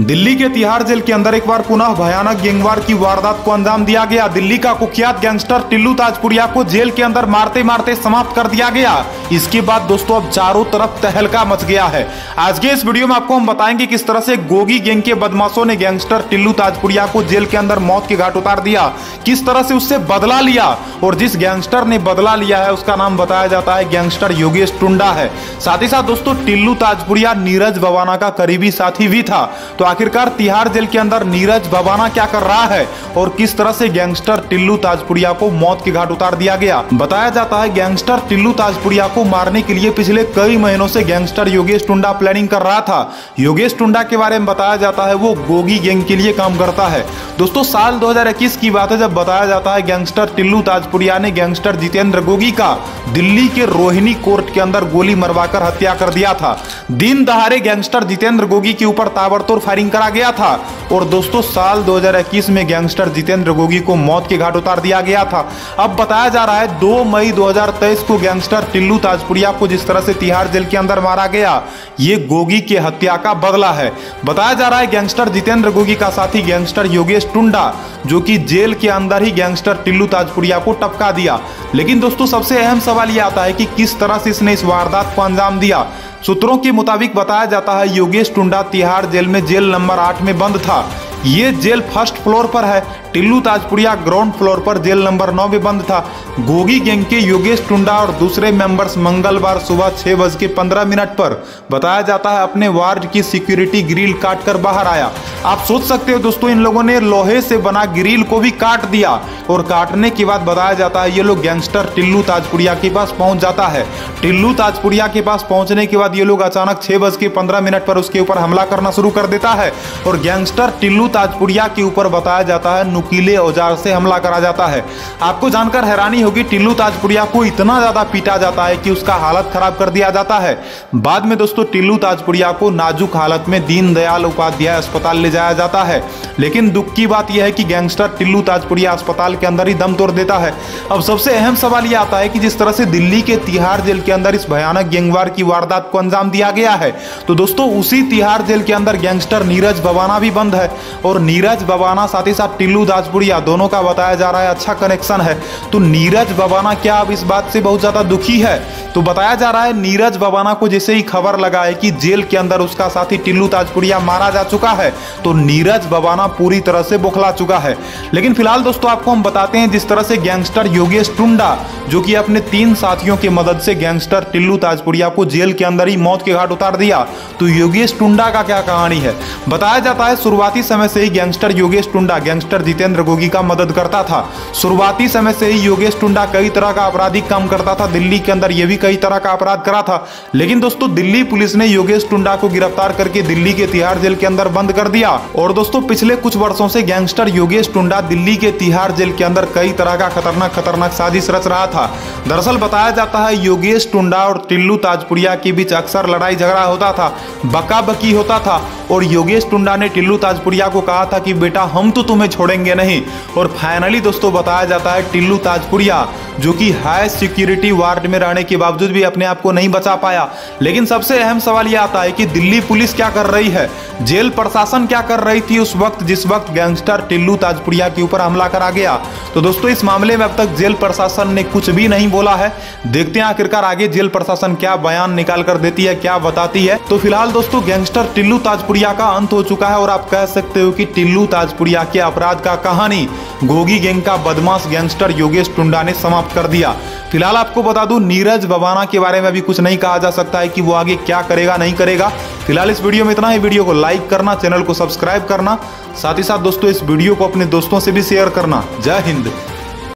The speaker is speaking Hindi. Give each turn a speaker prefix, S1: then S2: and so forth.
S1: दिल्ली के तिहाड़ जेल के अंदर एक बार पुनः भयानक गैंगवार की वारदात को अंजाम दिया गया। दिल्ली का कुख्यात गैंगस्टर टिल्लू ताजपुरिया को जेल के अंदर मारते मारते समाप्त कर दिया गया। इसके बाद दोस्तों अब चारों तरफ़ तहलका मच गया है। आज के इस वीडियो में आपको हम बताएँगे किस तरह से गोगी गैंग के बदमाशों ने गैंगस्टर टिल्लू ताजपुरिया को जेल के अंदर मौत के घाट उतार दिया। किस तरह से उससे बदला लिया और जिस गैंगस्टर ने बदला लिया है, उसका नाम बताया जाता है गैंगस्टर योगेश टुंडा है। साथ ही साथ दोस्तों, टिल्लू ताजपुरिया नीरज बवाना का करीबी साथी भी था। तो आखिरकार तिहाड़ जेल के अंदर नीरज बवाना क्या कर रहा है? और किस तरह से गैंगस्टर टिल्लू ताजपुरिया को मौत के घाट उतार दिया गया? बताया जाता है गैंगस्टर टिल्लू ताजपुरिया को मारने के लिए पिछले कई महीनों से गैंगस्टर योगेश टुंडा प्लानिंग कर रहा था। योगेश टुंडा के बारे में बताया जाता है वो गोगी गैंग के लिए काम करता है। दोस्तों, साल 2021 की बात है, जब बताया जाता है गैंगस्टर टिल्लू ताजपुरिया ने गैंगस्टर जितेंद्र गोगी का दिल्ली के रोहिणी कोर्ट के अंदर गोली मरवाकर हत्या कर दिया था। दिन दहाड़े गैंगस्टर जितेंद्र गोगी के ऊपर ताबड़तोड़ फायरिंग करा गया था और दोस्तों, साल 2021 में गैंगस्टर जितेंद्र गोगी को मौत के घाट उतार दिया गया था। अब बताया जा रहा है 2 मई 2023 को गैंगस्टर टिल्लू ताजपुरिया को जिस तरह से तिहाड़ जेल के अंदर मारा गया, ये गोगी के हत्या का बदला है। बताया जा रहा है, गैंगस्टर जितेंद्र गोगी का साथी गैंगस्टर योगेश टुंडा, जो कि जेल के अंदर ही गैंगस्टर टिल्लू ताजपुरिया को टपका दिया। लेकिन दोस्तों, सबसे अहम सवाल यह आता है कि किस तरह से इसने इस वारदात को अंजाम दिया? सूत्रों के मुताबिक बताया जाता है, योगेश टुंडा तिहाड़ जेल में जेल नंबर आठ में बंद था। ये जेल फ़र्स्ट फ्लोर पर है टिल्लू ताजपुरिया ग्राउंड फ्लोर पर जेल नंबर नौ में बंद था। गोगी गैंग के योगेश टुंडा और दूसरे मेंबर्स मंगलवार सुबह छह बज के पंद्रह मिनट पर। बताया जाता है, अपने वार्ड की सिक्योरिटी ग्रिल काट कर बाहर आया। आप सोच सकते हो दोस्तों, इन लोगों ने लोहे से बना ग्रिल को भी काट दिया। और काटने के बाद बताया जाता है, ये लोग गैंगस्टर टिल्लू ताजपुरिया के पास पहुँच जाता है। टिल्लू ताजपुरिया के पास पहुँचने के बाद ये लोग अचानक छह बज के पंद्रह मिनट पर उसके ऊपर हमला करना शुरू कर देता है। और गैंगस्टर टिल्लू ताजपुरिया के ऊपर बताया जाता है नुकीले औज़ार से हमला करा जाता है। आपको जानकर हैरानी होगी, टिल्लू ताजपुरिया को इतना ज़्यादा पीटा जाता है कि उसका हालत खराब कर दिया जाता है। बाद में दोस्तों, टिल्लू ताजपुरिया को नाजुक हालत में दीनदयाल उपाध्याय अस्पताल ले जाया जाता है। लेकिन दुख की बात यह है कि गैंगस्टर टिल्लू ताजपुरिया अस्पताल के अंदर ही दम तोड़ देता है। अब सबसे अहम सवाल यह आता है कि जिस तरह से दिल्ली के तिहाड़ जेल के अंदर इस भयानक गैंगवार की वारदात को अंजाम दिया गया है तो दोस्तों, उसी तिहाड़ जेल के अंदर गैंगस्टर नीरज बवाना भी बंद है। और नीरज बवाना साथ ही साथ टिल्लू ताजपुरिया दोनों का बताया जा रहा है अच्छा कनेक्शन है। तो नीरज बबाना क्या अब इस बात से बहुत ज़्यादा दुखी है? तो बताया जा रहा है, नीरज बवाना को जैसे ही खबर लगा है कि जेल के अंदर उसका साथी टिल्लू ताजपुरिया मारा जा चुका है तो नीरज बवाना पूरी तरह से बुखला चुका है। लेकिन फ़िलहाल दोस्तों, आपको हम बताते हैं जिस तरह से गैंगस्टर योगेश टुंडा, जो कि अपने तीन साथियों की मदद से गैंगस्टर टिल्लू ताजपुरिया को जेल के अंदर ही मौत के घाट उतार दिया। तो योगेश टुंडा का क्या कहानी है? बताया जाता है, शुरुआती समय से ही गैंगस्टर योगेश टुंडा गैंगस्टर जितेंद्र गोगी का मदद करता था। शुरुआती समय से ही योगेश टुंडा कई तरह का आपराधिक काम करता था। दिल्ली के अंदर यह भी कई तरह का अपराध करा था। लेकिन दोस्तों, दिल्ली पुलिस ने योगेश टुंडा को गिरफ़्तार करके दिल्ली के तिहाड़ जेल के अंदर बंद कर दिया। और दोस्तों, पिछले कुछ वर्षों से गैंगस्टर योगेश टुंडा दिल्ली के तिहाड़ जेल के अंदर कई तरह का खतरनाक खतरनाक साजिश रच रहा था। दरअसल बताया जाता है, योगेश टुंडा और टिल्लू ताजपुरिया के बीच अक्सर लड़ाई झगड़ा होता था बका बकी होता था। और योगेश टुंडा ने टिल्लू ताजपुरिया को कहा था कि, बेटा, हम तो तुम्हें छोड़ेंगे नहीं। और फाइनली दोस्तों, बताया जाता है टिल्लू ताजपुरिया, जो कि हाई सिक्योरिटी वार्ड में रहने के बावजूद भी अपने आप को नहीं बचा पाया। लेकिन सबसे अहम सवाल यह आता है कि दिल्ली पुलिस क्या कर रही है? जेल प्रशासन क्या कर रही थी उस वक्त, जिस वक्त गैंगस्टर टिल्लू ताजपुरिया के ऊपर हमला करा गया? तो दोस्तों, इस मामले में अब तक जेल प्रशासन ने कुछ भी नहीं बोला है। देखते हैं आखिरकार आगे जेल प्रशासन क्या बयान निकाल कर देती है, क्या बताती है। तो फ़िलहाल, दोस्तों गैंगस्टर टिल्लू ताजपुरिया का अंत हो चुका है और आप कह सकते हो कि टिल्लू ताजपुरिया के अपराध का कहानी गोगी गैंग का बदमाश गैंगस्टर योगेश टुंडा ने समाप्त कर दिया। फ़िलहाल आपको बता दूँ, नीरज बवाना के बारे में अभी कुछ नहीं कहा जा सकता है कि वो आगे क्या करेगा, नहीं करेगा। फ़िलहाल इस वीडियो में इतना ही। वीडियो को लाइक करना, चैनल को सब्सक्राइब करना, साथ ही साथ दोस्तों, इस वीडियो को अपने दोस्तों से भी शेयर करना। जय हिंद।